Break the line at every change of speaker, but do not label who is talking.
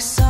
me